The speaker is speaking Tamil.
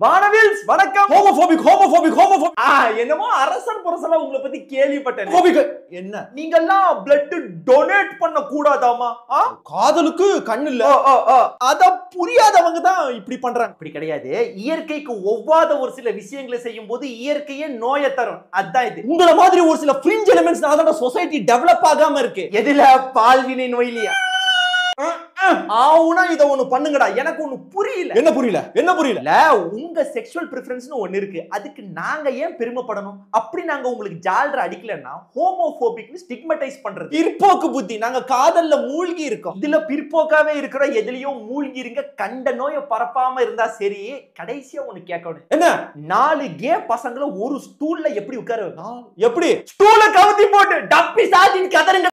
வானவில்ஸ் வணக்கம். ஹோமோபோபிக் ஹோமோபோபிக் ஹோமோபோபிக் ஆ, என்னமோ அரசன் புரசலா உங்களை பத்தி கேள்விப்பட்டேன். ஹோமோபிக் என்ன? நீங்கெல்லாம் பிளட் டொனேட் பண்ண கூடாதாமா ஆ? காதலுக்கு கண் இல்ல. அத புரியாதவங்க தான் இப்படி பண்றாங்க. அப்படி கிடையாது. இயற்கைக்கு ஒவ்வாத ஒரு சில விஷயங்களை செய்யும் போது இயற்கையே நோயை தரும். அதான் இது. உங்கள மாதிரி ஒரு சில ஃப்ரிஞ்ச் எலிமெண்ட்ஸ் தான் சொசைட்டி டெவலப் ஆகாம இருக்கு. எதுல? பால்வினை நோயிலியா? ஆவுனா இத ஒண்ணு பண்ணுங்கடா. எனக்கு ஒண்ணு புரியல. என்ன புரியல? என்ன புரியல? உங்க செக்ஷுவல் ப்ரிஃபரன்ஸ்னு ஒண்ணு இருக்கு. அதுக்கு நாங்க ஏன் பெருமைப்படணும்? அப்படி நாங்க உங்களுக்கு ஜால்ற அடிக்கலன்னா ஹோமோபோபிக்னு ஸ்டிக்மடைஸ் பண்றது. பிற்போக்கு புத்தி. நாங்க காதல்ல மூழ்கி இருக்கோம். இதுல பிற்போக்காவே இருக்கிற எதுலயோ மூழ்கி இருங்க கண்ட நோயை பரப்பாம இருந்தா சரி கடைசியா ஒண்ணு கேட்கணும் என்ன? நாலு கே பசங்களை ஒரு ஸ்டூல்ல எப்படி உட்கார? எப்படி? ஸ்டூல கவுத்தி போட்டு டப்பி சாத்தின் கதறுங்க